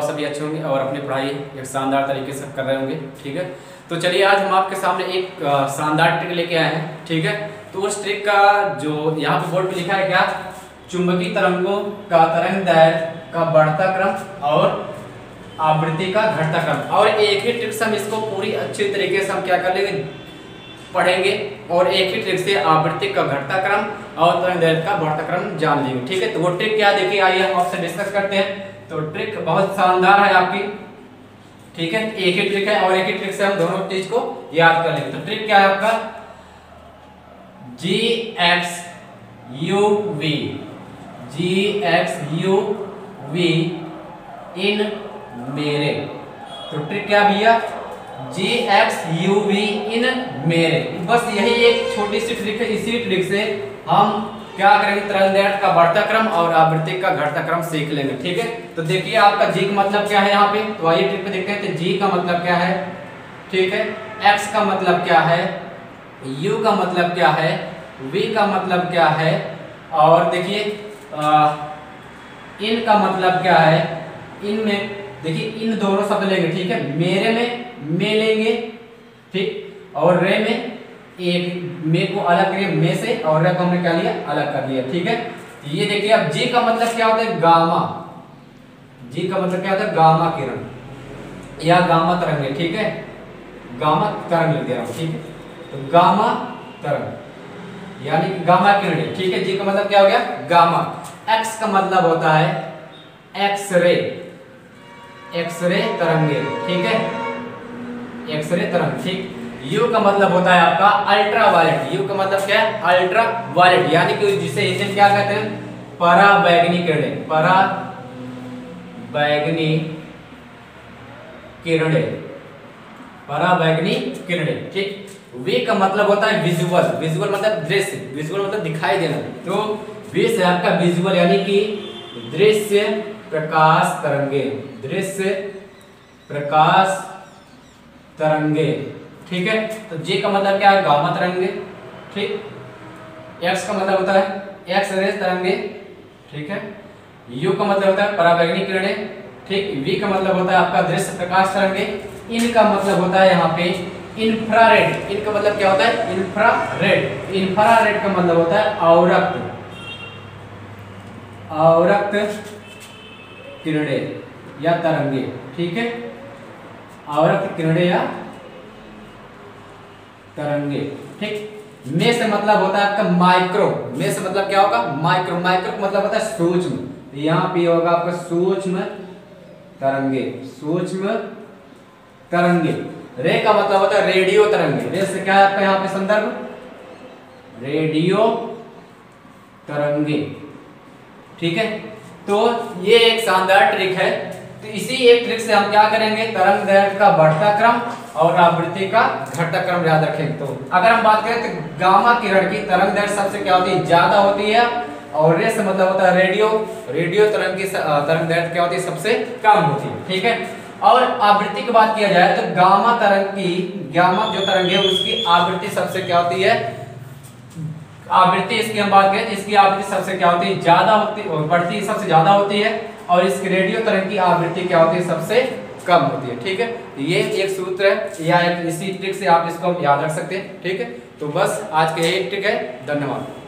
सभी अच्छे होंगे और अपनी पढ़ाई एक शानदार तरीके से कर रहे होंगे, ठीक है? तो चलिए आज हम आपके सामने एक शानदार ट्रिक लेके आए हैं, ठीक है? तो उस ट्रिक का जो यहाँ पे बोर्ड पे लिखा है क्या? चुंबकीय तरंगों का तरंग दैर्घ्य का बढ़ता क्रम और आवृत्ति का घटता क्रम और एक ही ट्रिक से हम इसको पूरी अच्छी तरीके से हम क्या कर लेंगे? पढ़ेंगे और एक ही ट्रिक से आवृत्ति का घटता क्रम और तरंग का बढ़ता क्रम जान लेंगे। ठीक है? तो वो ट्रिक क्या देखिए, आइए हम आपसे डिस्कस करते हैं। तो ट्रिक बहुत शानदार है आपकी। ठीक है? एक ही ट्रिक है और एक ही ट्रिक से हम दोनों चीज़ को याद कर लेंगे। तो ट्रिक क्या है आपका? G X U V G X U V in मेरे तो ट्रिक क्या भैया? G X U V in मेरे बस यही एक छोटी सी ट्रिक है। इसी ट्रिक से हम क्या करेंगे? तरंग का बढ़ता क्रम और आवृत्ति का घटता क्रम सीख लेंगे, ठीक है? तो देखिए आपका जी का मतलब क्या है यहाँ पे? तो आइए ट्रिक पे देखते हैं। तो जी का मतलब क्या है? ठीक है? एक्स का मतलब क्या है? यू का मतलब क्या है? वी का मतलब क्या है? और देखिए इन का मतलब क्या है? इन में देखिए, इन दोनों शब्द लेंगे, ठीक है? मेरे में, मे लेंगे, ठीक? और रे में, एक, मे को अलग करिए, मे से, और रे को हमने क्या लिया? अलग कर लिया, ठीक है? ये देखिए, अब जी का मतलब क्या होता है? गामा। जी का मतलब क्या होता है? गामा किरण। या गामा तरंग ठीक है? गामा तरंग लिख दे रहा हूँ, ठीक है? तो गामा तरंग, यानी गामा किरण ठीक है? जी का मतलब क्या हो गया? गामा। एक्स का मतलब होता है एक्स रे एक्सरे तरंगे, ठीक है? एक्सरे तरंग, ठीक? यू का मतलब होता है आपका अल्ट्रा वायलेट यू का मतलब क्या है? अल्ट्रा वायलेट यानी कि जिसे हिंदी क्या कहते हैं? पराबैगनी किरणें परा बैगनी किरणें पराबैगनी किरणें, ठीक? वे का मतलब होता है विजुअल विजुअल मतलब दृश्य। विजुअल मतलब दिखाई देना। तो वे से आपका विजुअल यानी कि दृश्य प्रकाश तरंगे। दृश्य प्रकाश तरंगे। ठीक है? तो जे का मतलब क्या है? गामा तरंगे। ठीक? एक्स का मतलब होता है एक्स रे तरंगे। ठीक है? यू का मतलब होता है पराबैंगनी किरणें। ठीक? वी का मतलब होता है आपका दृश्य प्रकाश तरंगे। इन का मतलब होता है यहाँ पे इंफ्रारेड इनका मतलब क्या होता है? इंफ्रारेड इंफ्रारेड का मतलब होता है औरक्त औरक्त किरणें या तरंगे, ठीक है? औरक्त किरणें या तरंगे, ठीक? मे से मतलब होता है आपका माइक्रो मे से मतलब क्या होगा? माइक्रो माइक्रो मतलब होता है सूक्ष्म। यहाँ पे होगा आपका सूक्ष्म तरंगे सूक्ष्म तरंगे। रे का मतलब होता है रेडियो तरंगे। रे से क्या है आपका यहाँ पे संदर्भ? रेडियो तरंगे, ठीक है? तो ये एक शानदार ट्रिक है। तो इसी एक ट्रिक से हम क्या करेंगे? तरंग दैर्घ्य का बढ़ता क्रम और आवृत्ति का घटता क्रम याद रखें। तो अगर हम बात करें तो गामा किरण की तरंग दैर्घ्य सबसे क्या होती है? ज़्यादा होती है और रे से मतलब होता है रेडियो। रेडियो तरंग की तरंग दैर्घ्य क्या होती है? सबसे कम होती है, ठीक है? और आवृत्ति की बात किया जाए तो गामा तरंग की, गामा जो तरंग है उसकी आवृत्ति सबसे क्या होती है? आवृत्ति इसकी हम बात करें इसकी आवृत्ति सबसे क्या होती है? ज़्यादा होती बढ़ती सबसे ज़्यादा होती है। और इसकी रेडियो तरंग की आवृत्ति क्या होती है? सबसे कम होती है, ठीक है? ये एक सूत्र है, या इसी ट्रिक से आप इसको याद रख सकते हैं, ठीक है? तो बस आज का एक ट्रिक है, धन्यवाद।